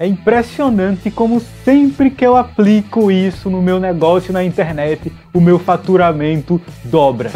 É impressionante como sempre que eu aplico isso no meu negócio na internet, o meu faturamento dobra.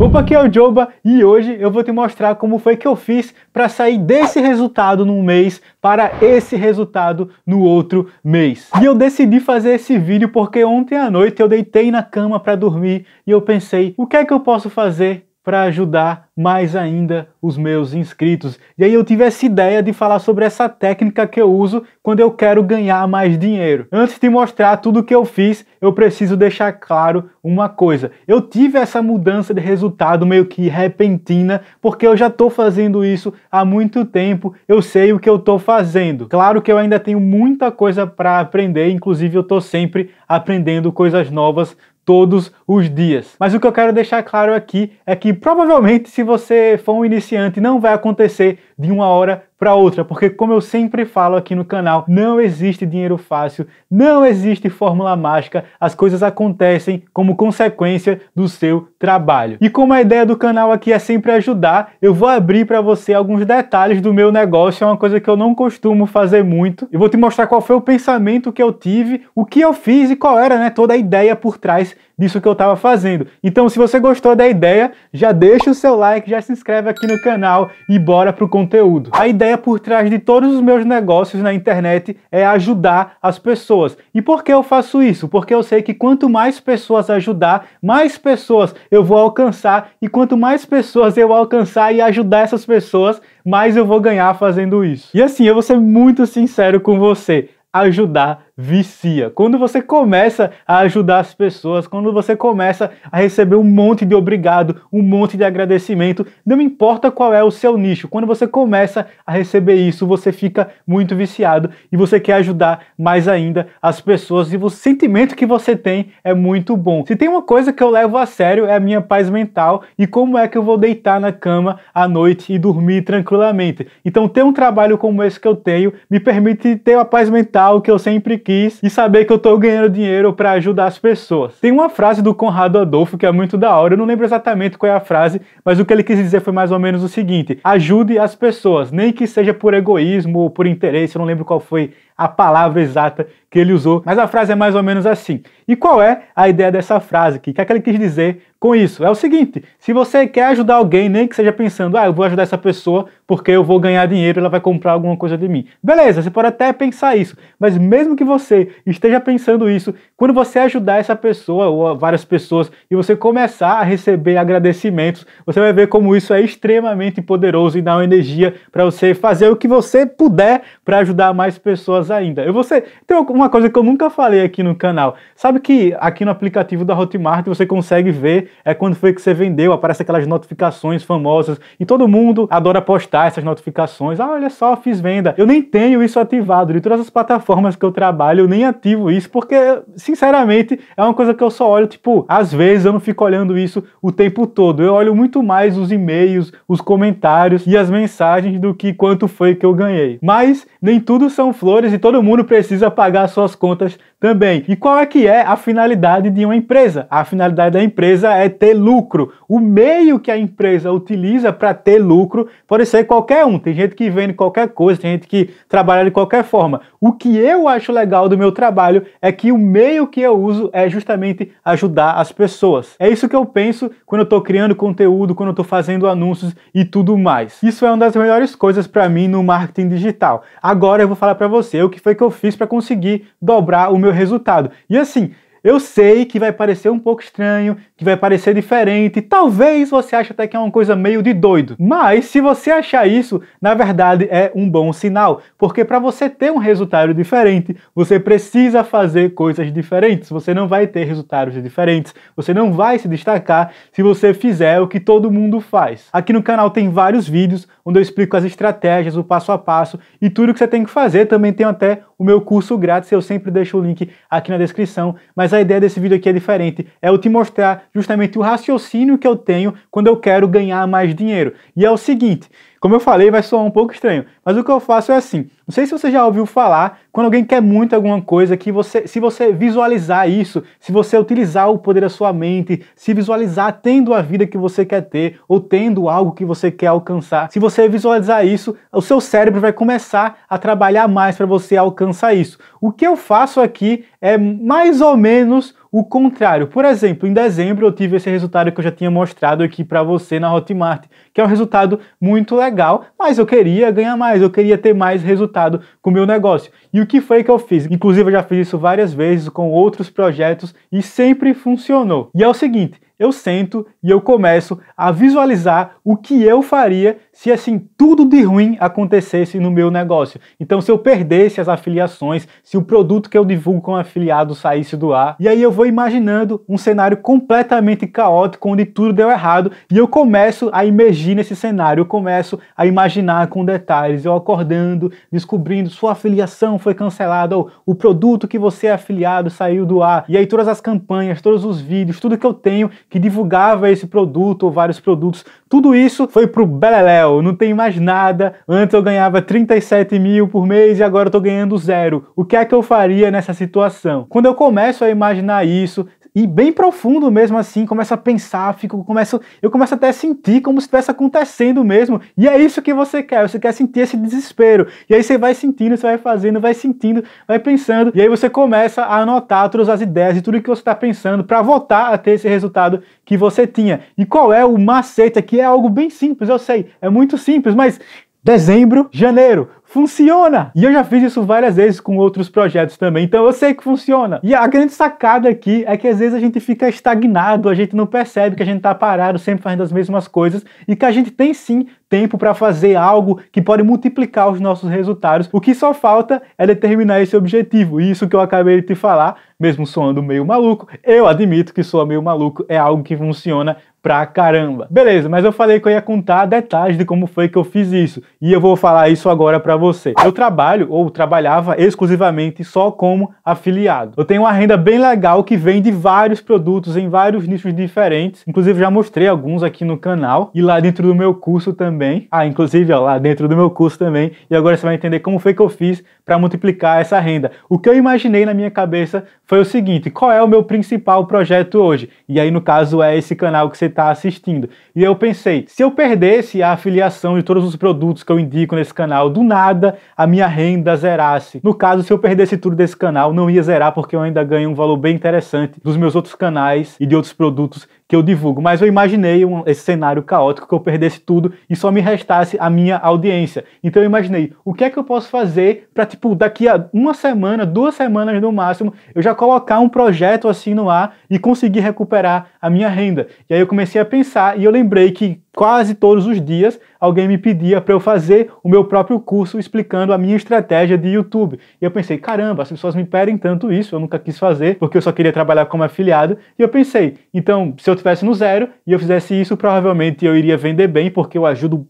Opa, aqui é o Joba e hoje eu vou te mostrar como foi que eu fiz para sair desse resultado num mês para esse resultado no outro mês. E eu decidi fazer esse vídeo porque ontem à noite eu deitei na cama para dormir e eu pensei, o que é que eu posso fazer para ajudar mais ainda os meus inscritos. E aí eu tive essa ideia de falar sobre essa técnica que eu uso quando eu quero ganhar mais dinheiro. Antes de mostrar tudo o que eu fiz, eu preciso deixar claro uma coisa. Eu tive essa mudança de resultado meio que repentina, porque eu já estou fazendo isso há muito tempo, eu sei o que eu estou fazendo. Claro que eu ainda tenho muita coisa para aprender, inclusive eu estou sempre aprendendo coisas novas todos os dias. Mas o que eu quero deixar claro aqui é que provavelmente se você for um iniciante não vai acontecer de uma hora para outra, porque como eu sempre falo aqui no canal, não existe dinheiro fácil, não existe fórmula mágica, as coisas acontecem como consequência do seu trabalho. E como a ideia do canal aqui é sempre ajudar, eu vou abrir para você alguns detalhes do meu negócio, é uma coisa que eu não costumo fazer muito. Eu vou te mostrar qual foi o pensamento que eu tive, o que eu fiz e qual era, né, toda a ideia por trás disso que eu estava fazendo. Então, se você gostou da ideia, já deixa o seu like, já se inscreve aqui no canal e bora pro conteúdo. A ideia por trás de todos os meus negócios na internet é ajudar as pessoas. E por que eu faço isso? Porque eu sei que quanto mais pessoas ajudar, mais pessoas eu vou alcançar e quanto mais pessoas eu alcançar e ajudar essas pessoas, mais eu vou ganhar fazendo isso. E assim, eu vou ser muito sincero com você ajudar vicia. Quando você começa a ajudar as pessoas, quando você começa a receber um monte de obrigado, um monte de agradecimento, não importa qual é o seu nicho, quando você começa a receber isso, você fica muito viciado e você quer ajudar mais ainda as pessoas e o sentimento que você tem é muito bom. Se tem uma coisa que eu levo a sério é a minha paz mental e como é que eu vou deitar na cama à noite e dormir tranquilamente. Então ter um trabalho como esse que eu tenho me permite ter a paz mental que eu sempre quis e saber que eu tô ganhando dinheiro para ajudar as pessoas. Tem uma frase do Conrado Adolfo que é muito da hora, eu não lembro exatamente qual é a frase, mas o que ele quis dizer foi mais ou menos o seguinte: ajude as pessoas, nem que seja por egoísmo ou por interesse, eu não lembro qual foi a palavra exata que ele usou, mas a frase é mais ou menos assim. E qual é a ideia dessa frase aqui? O que é que ele quis dizer com isso? É o seguinte: se você quer ajudar alguém, nem que seja pensando, ah, eu vou ajudar essa pessoa porque eu vou ganhar dinheiro, ela vai comprar alguma coisa de mim. Beleza, você pode até pensar isso, mas mesmo que você esteja pensando isso, quando você ajudar essa pessoa ou várias pessoas e você começar a receber agradecimentos, você vai ver como isso é extremamente poderoso e dá uma energia para você fazer o que você puder para ajudar mais pessoas ainda. Eu vou ser, tem uma coisa que eu nunca falei aqui no canal. Sabe que aqui no aplicativo da Hotmart você consegue ver é quando foi que você vendeu, aparece aquelas notificações famosas e todo mundo adora postar essas notificações. Ah, olha só, fiz venda. Eu nem tenho isso ativado. De todas as plataformas que eu trabalho, eu nem ativo isso porque, sinceramente, é uma coisa que eu só olho, tipo, às vezes eu não fico olhando isso o tempo todo. Eu olho muito mais os e-mails, os comentários e as mensagens do que quanto foi que eu ganhei. Mas nem tudo são flores e todo mundo precisa pagar suas contas também. E qual é que é a finalidade de uma empresa? A finalidade da empresa é ter lucro. O meio que a empresa utiliza para ter lucro pode ser qualquer um. Tem gente que vende qualquer coisa, tem gente que trabalha de qualquer forma. O que eu acho legal do meu trabalho é que o meio que eu uso é justamente ajudar as pessoas. É isso que eu penso quando eu estou criando conteúdo, quando eu estou fazendo anúncios e tudo mais. Isso é uma das melhores coisas para mim no marketing digital. Agora eu vou falar para você o que foi que eu fiz para conseguir dobrar o meu resultado. E assim, eu sei que vai parecer um pouco estranho, que vai parecer diferente, talvez você ache até que é uma coisa meio de doido. Mas se você achar isso, na verdade é um bom sinal, porque para você ter um resultado diferente, você precisa fazer coisas diferentes. Você não vai ter resultados diferentes, você não vai se destacar se você fizer o que todo mundo faz. Aqui no canal tem vários vídeos onde eu explico as estratégias, o passo a passo e tudo que você tem que fazer. Também tem até o meu curso grátis, eu sempre deixo o link aqui na descrição, mas a ideia desse vídeo aqui é diferente. É eu te mostrar justamente o raciocínio que eu tenho quando eu quero ganhar mais dinheiro. E é o seguinte, Como eu falei, vai soar um pouco estranho, mas o que eu faço é assim. Não sei se você já ouviu falar, quando alguém quer muito alguma coisa, que você, se você visualizar isso, se você utilizar o poder da sua mente, se visualizar tendo a vida que você quer ter, ou tendo algo que você quer alcançar, se você visualizar isso, o seu cérebro vai começar a trabalhar mais para você alcançar isso. O que eu faço aqui é mais ou menos o contrário. Por exemplo, em dezembro eu tive esse resultado que eu já tinha mostrado aqui para você na Hotmart, que é um resultado muito legal, mas eu queria ganhar mais, eu queria ter mais resultado com o meu negócio. E o que foi que eu fiz? Inclusive eu já fiz isso várias vezes com outros projetos e sempre funcionou. E é o seguinte, eu sento e eu começo a visualizar o que eu faria se assim tudo de ruim acontecesse no meu negócio. Então, se eu perdesse as afiliações, se o produto que eu divulgo com afiliado saísse do ar, e aí eu vou imaginando um cenário completamente caótico onde tudo deu errado e eu começo a emergir nesse cenário, eu começo a imaginar com detalhes, eu acordando, descobrindo sua afiliação foi cancelada ou o produto que você é afiliado saiu do ar. E aí todas as campanhas, todos os vídeos, tudo que eu tenho que divulgava esse produto ou vários produtos. Tudo isso foi pro Beleléu, não tem mais nada. Antes eu ganhava 37 mil por mês e agora eu tô ganhando zero. O que é que eu faria nessa situação? Quando eu começo a imaginar isso, e bem profundo mesmo assim, começa a pensar, fico, começo, eu começo até a sentir como se estivesse acontecendo mesmo. E é isso que você quer, você quer sentir esse desespero. E aí você vai sentindo, você vai fazendo, vai sentindo, vai pensando, e aí você começa a anotar todas as ideias e tudo que você está pensando para voltar a ter esse resultado que você tinha. E qual é o macete aqui? É algo bem simples, eu sei, é muito simples, mas dezembro, janeiro, funciona! E eu já fiz isso várias vezes com outros projetos também, então eu sei que funciona. E a grande sacada aqui é que às vezes a gente fica estagnado, a gente não percebe que a gente está parado sempre fazendo as mesmas coisas e que a gente tem sim tempo para fazer algo que pode multiplicar os nossos resultados. O que só falta é determinar esse objetivo. E isso que eu acabei de te falar, mesmo soando meio maluco, eu admito que sou meio maluco, é algo que funciona pra caramba. Beleza, mas eu falei que eu ia contar detalhes de como foi que eu fiz isso. E eu vou falar isso agora para você. Eu trabalho ou trabalhava exclusivamente só como afiliado. Eu tenho uma renda bem legal que vem de vários produtos em vários nichos diferentes. Inclusive já mostrei alguns aqui no canal e lá dentro do meu curso também. Ah, inclusive ó, lá dentro do meu curso também. E agora você vai entender como foi que eu fiz para multiplicar essa renda. O que eu imaginei na minha cabeça foi o seguinte: qual é o meu principal projeto hoje? E aí no caso é esse canal que você está assistindo. E eu pensei, se eu perdesse a afiliação de todos os produtos que eu indico nesse canal, do nada nada a minha renda zerasse. No caso, se eu perdesse tudo desse canal, não ia zerar porque eu ainda ganho um valor bem interessante dos meus outros canais e de outros produtos que eu divulgo, mas eu imaginei um, esse cenário caótico que eu perdesse tudo e só me restasse a minha audiência. Então eu imaginei, o que é que eu posso fazer para tipo daqui a uma semana, duas semanas no máximo, eu já colocar um projeto assim no ar e conseguir recuperar a minha renda. E aí eu comecei a pensar e eu lembrei que quase todos os dias alguém me pedia para eu fazer o meu próprio curso explicando a minha estratégia de YouTube. E eu pensei, caramba, as pessoas me pedem tanto isso, eu nunca quis fazer porque eu só queria trabalhar como afiliado. E eu pensei, então se eu estivesse no zero e eu fizesse isso, provavelmente eu iria vender bem, porque eu ajudo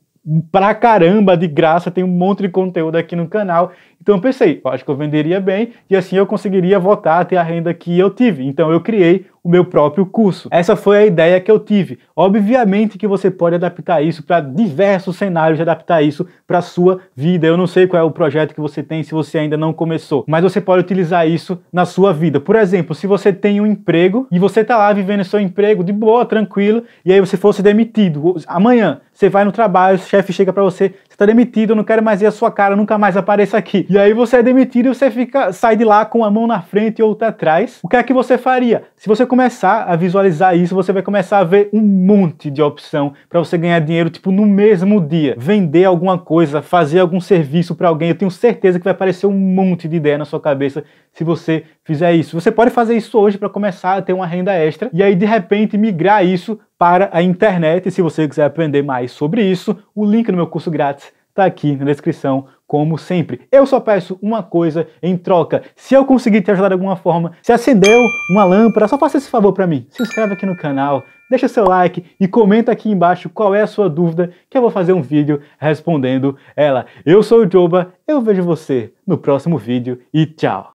pra caramba de graça, tem um monte de conteúdo aqui no canal. Então eu pensei, acho que eu venderia bem e assim eu conseguiria voltar a ter a renda que eu tive. Então eu criei o meu próprio curso. Essa foi a ideia que eu tive. Obviamente que você pode adaptar isso para diversos cenários, adaptar isso para sua vida. Eu não sei qual é o projeto que você tem se você ainda não começou, mas você pode utilizar isso na sua vida. Por exemplo, se você tem um emprego e você está lá vivendo seu emprego de boa, tranquilo, e aí você fosse demitido amanhã, você vai no trabalho, o chefe chega para você, você está demitido, eu não quero mais ver a sua cara, nunca mais apareça aqui. E aí você é demitido e você fica sai de lá com a mão na frente e outra atrás. O que é que você faria? Se você começar a visualizar isso, você vai começar a ver um monte de opção para você ganhar dinheiro, tipo, no mesmo dia. Vender alguma coisa, fazer algum serviço para alguém. Eu tenho certeza que vai aparecer um monte de ideia na sua cabeça se você fizer isso. Você pode fazer isso hoje para começar a ter uma renda extra e aí de repente migrar isso para a internet. E se você quiser aprender mais sobre isso, o link no meu curso grátis está aqui na descrição como sempre. Eu só peço uma coisa em troca. Se eu conseguir te ajudar de alguma forma, se acendeu uma lâmpada, só faça esse favor para mim. Se inscreve aqui no canal, deixa seu like e comenta aqui embaixo qual é a sua dúvida, que eu vou fazer um vídeo respondendo ela. Eu sou o Joba, eu vejo você no próximo vídeo e tchau!